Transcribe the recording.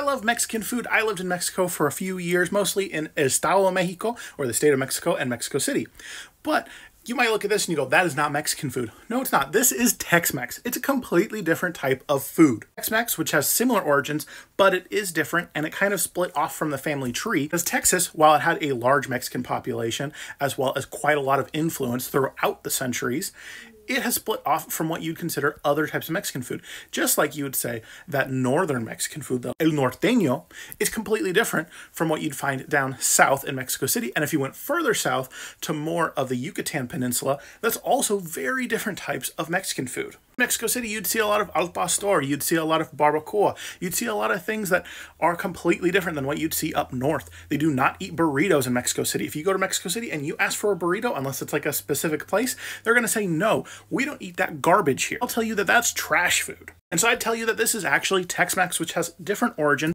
I love Mexican food. I lived in Mexico for a few years, mostly in Estado de Mexico, or the state of Mexico, and Mexico City. But you might look at this and you go, that is not Mexican food. No, it's not. This is Tex-Mex. It's a completely different type of food. Tex-Mex, which has similar origins, but it is different and it kind of split off from the family tree. Because Texas, while it had a large Mexican population, as well as quite a lot of influence throughout the centuries, it has split off from what you'd consider other types of Mexican food. Just like you would say that northern Mexican food, the el norteño, is completely different from what you'd find down south in Mexico City. And if you went further south to more of the Yucatan Peninsula, that's also very different types of Mexican food. Mexico City, you'd see a lot of al pastor, you'd see a lot of barbacoa, you'd see a lot of things that are completely different than what you'd see up north. They do not eat burritos in Mexico City. If you go to Mexico City and you ask for a burrito, unless it's like a specific place, they're going to say, no, we don't eat that garbage here. I'll tell you that that's trash food. And so I'd tell you that this is actually Tex-Mex, which has different origin,